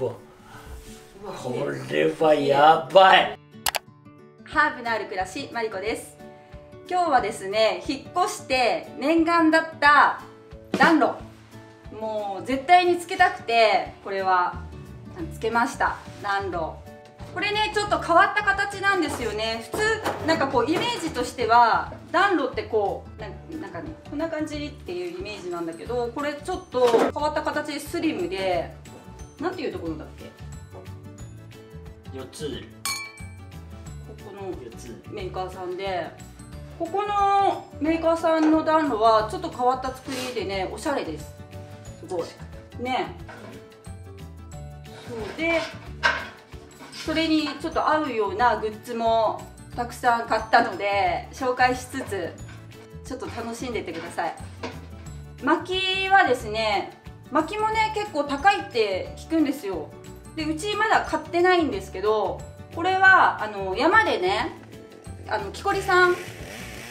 わ。これはやばい。ハーブのある暮らしマリコです。今日はですね引っ越して念願だった暖炉。もう絶対につけたくてこれはつけました。暖炉。これねちょっと変わった形なんですよね。普通なんかこうイメージとしては暖炉ってこうなんかねこんな感じっていうイメージなんだけどこれちょっと変わった形でスリムでなんていうところだっけ？4つ。ここのメーカーさんで。ここのメーカーさんの暖炉はちょっと変わった作りでねおしゃれです。すごい。ね。そうでそれにちょっと合うようなグッズもたくさん買ったので紹介しつつちょっと楽しんでってください。薪はですね薪もね結構高いって聞くんですよ。でうちまだ買ってないんですけどこれはあの山でねあの木こりさん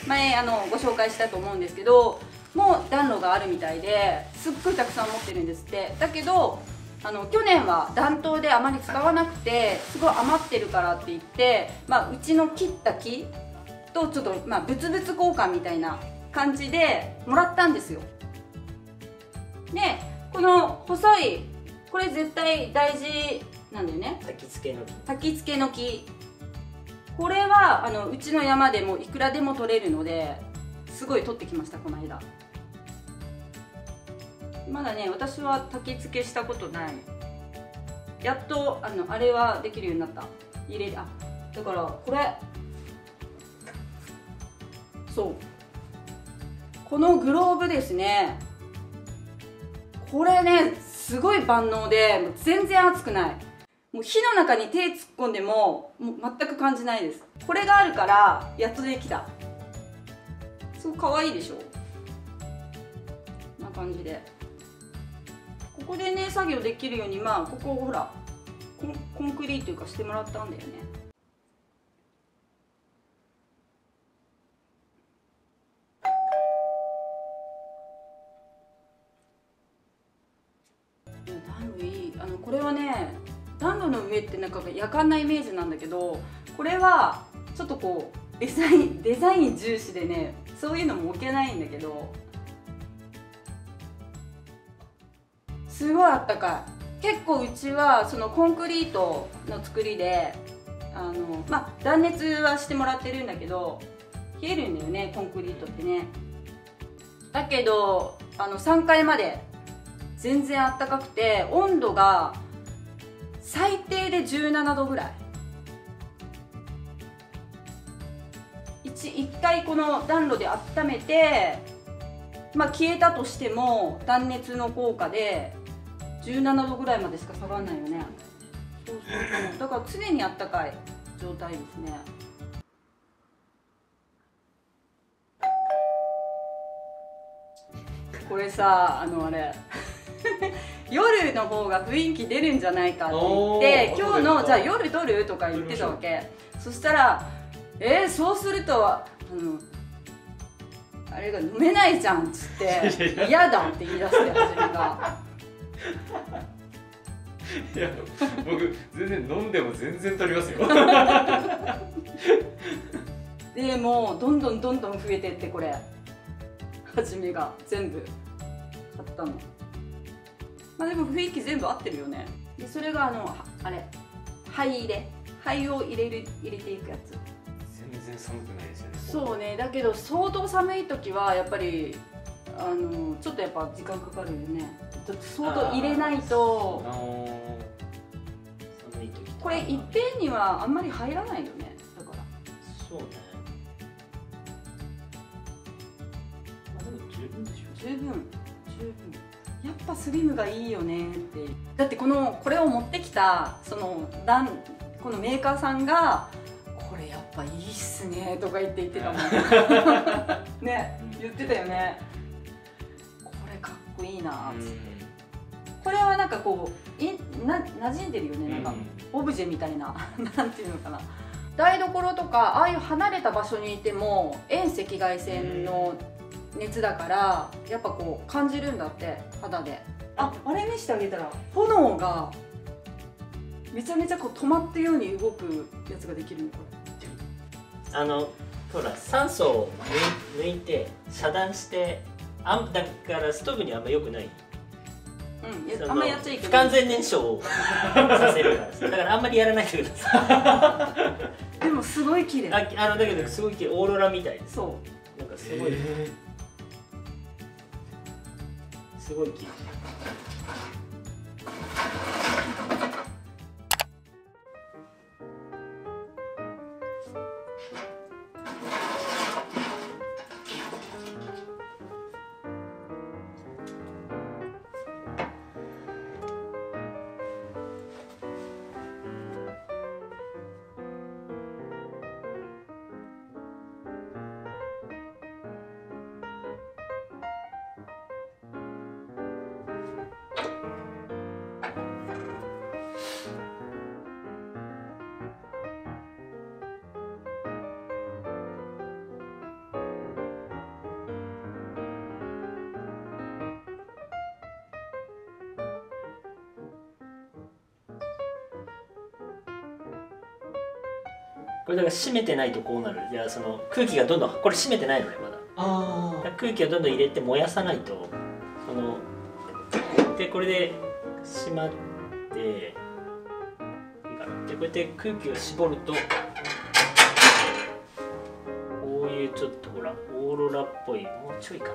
前あのご紹介したと思うんですけどもう暖炉があるみたいですっごいたくさん持ってるんですって。だけどあの去年は暖冬であまり使わなくてすごい余ってるからって言って、まあ、うちの切った木とちょっと、まあ、物々交換みたいな感じでもらったんですよ。でこの細いこれ絶対大事なんだよね。焚き付けの木。焚き付けの木。これはあのうちの山でもいくらでも取れるのですごい取ってきましたこの間。まだね私は焚き付けしたことない。やっとあのあれはできるようになった。入れあだからこれそう。このグローブですねこれねすごい万能で全然熱くない。もう火の中に手突っ込んでももう全く感じないです。これがあるからやっとできた。すごい可愛いでしょ。こんな感じで。ここでね作業できるようにまあここほらコンクリートというかしてもらったんだよね。の上ってなんか夜間なイメージなんだけどこれはちょっとこうデザインデザイン重視でねそういうのも置けないんだけどすごいあったかい。結構うちはそのコンクリートの作りであのまあ断熱はしてもらってるんだけど冷えるんだよねコンクリートってね。だけどあの3階まで全然あったかくて温度が最低で17度ぐらい。1, 回この暖炉で温めて、まあ、消えたとしても断熱の効果で17度ぐらいまでしか下がらないよね。そうそうそう。だから常にあったかい状態ですね。これさあのあれ。夜の方が雰囲気出るんじゃないかって言って今日のじゃあ夜撮る？とか言ってたわけ。そしたらえー、そうするとあのあれが飲めないじゃんっつって嫌だって言い出して初めが。いや僕全然飲んでも全然取りますよ。でもうどんどんどんどん増えてってこれ。初めが全部買ったのまあでも雰囲気全部合ってるよね。でそれがあのあれ。灰入れ。灰を入れる入れていくやつ。全然寒くないですよね。そうね。だけど相当寒い時はやっぱりあのちょっとやっぱ時間かかるよね。相当入れないと。寒い時これいっぺんにはあんまり入らないよね。だから。そうね。まあでも十分。でしょ十分。十分やっぱスリムがいいよねって。だってこのこれを持ってきたそのこのメーカーさんがこれやっぱいいっすねとか言って言ってたもん。ね言ってたよね。これかっこいいなっつって。これはなんかこういな馴染んでるよねなんか、オブジェみたいな なんていうのかな。台所とかああいう離れた場所にいても遠赤外線の熱だからやっぱこう感じるんだって肌で。ああれ見せてあげたら。炎がめちゃめちゃこう止まったように動くやつができるのこあのほら酸素を抜い抜いて遮断してあんだからストーブにはあんま良くない。れうんあんまやっちゃいけ不ない。完全燃焼をさせるからさ。だからあんまりやらないでください。でもすごい綺麗。ああのだけどすごい綺麗。オーロラみたいです。そう。なんかすごい。えすごいいこれだから閉めてないとこうなる。いやその空気がどんどんこれ閉めてないのねまだ。あだ空気をどんどん入れて燃やさないと。そのでこれで閉まっていいかな。でこうやって空気を絞るとこういうちょっとほらオーロラっぽいもうちょいかな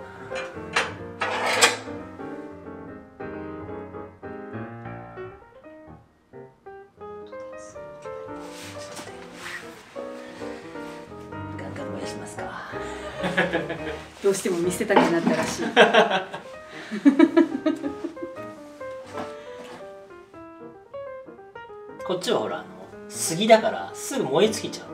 ますか。どうしても見せたくなったらしい。こっちはほらあの杉だからすぐ燃え尽きちゃう。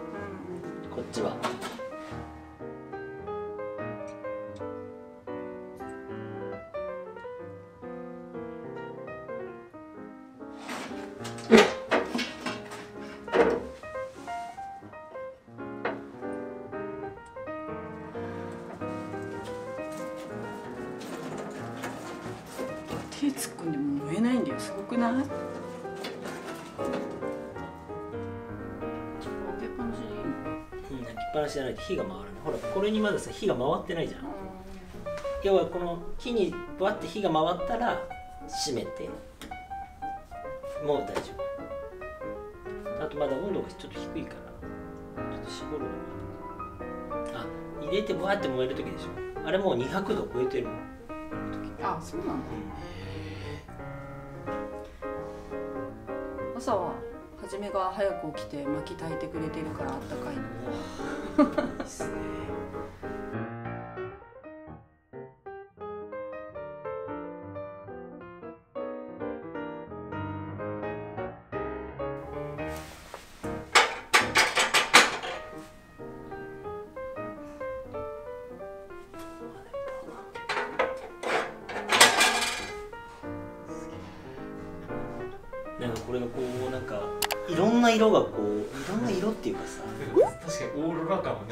ぱなしじゃないと火が回らない。ほらこれにまださ火が回ってないじゃん。要はこの木にバッて火が回ったら閉めてもう大丈夫。あとまだ温度がちょっと低いからちょっと絞るのがあ入れてバーって燃える時でしょ。あれもう200度超えてるの。あそうなんだ。朝ははじめが早く起きて薪焚いてくれてるからあったかいの。いいですね。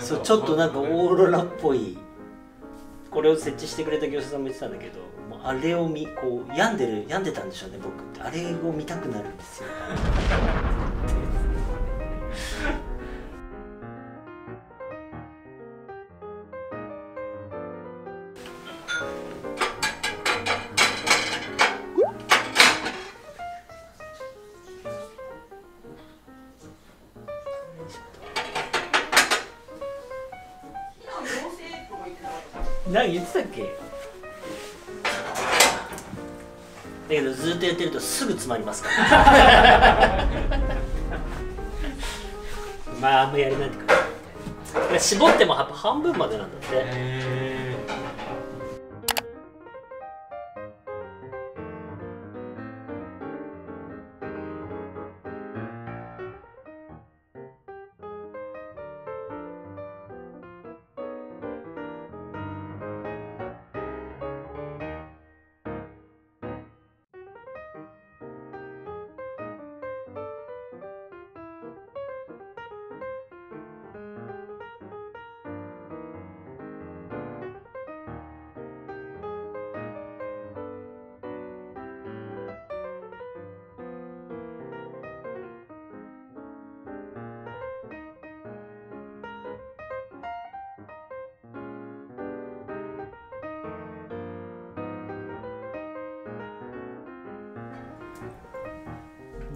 そうちょっとなんかオーロラっぽい。これを設置してくれた業者さんも言ってたんだけどもうあれを見こう病んでる病んでたんでしょうね僕って。あれを見たくなるんですよ何言ってたっけ？だけどずっとやってるとすぐ詰まりますから。まああんまやれないって感じ絞ってもやっぱ半分までなんだって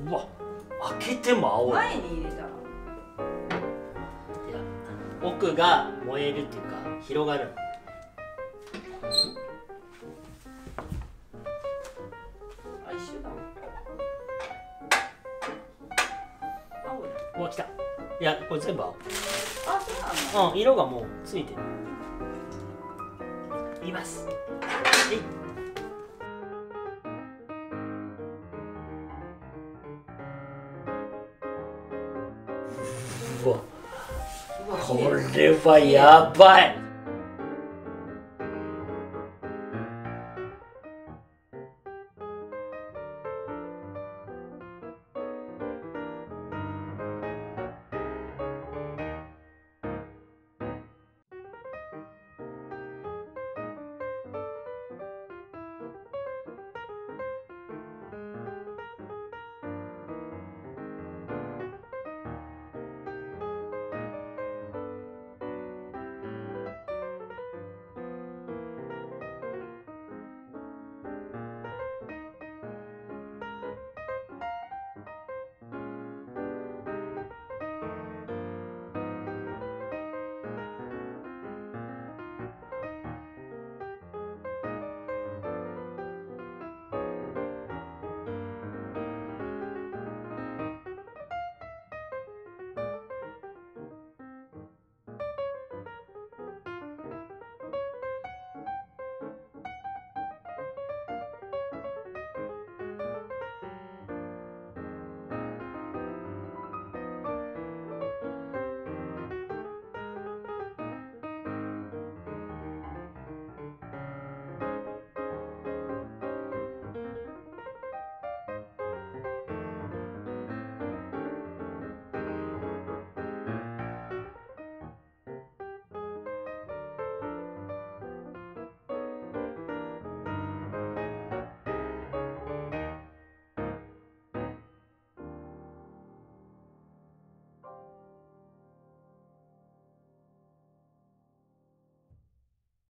うわ開けても青い。前に入れたら。奥が燃えるっていうか広がるあ一緒だ。青い。うわ来た。いやこれ全部青。あそうなの？うん色がもうついてる。います。えいこれはやばい。